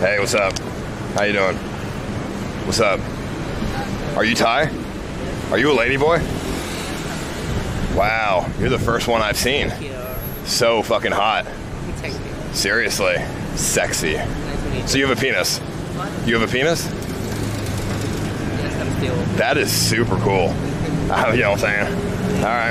Hey, what's up? How you doing? What's up? Are you Thai? Are you a lady boy? Wow, you're the first one I've seen. So fucking hot. Seriously. Sexy. So you have a penis? You have a penis? That is super cool. You know what I'm saying? All right.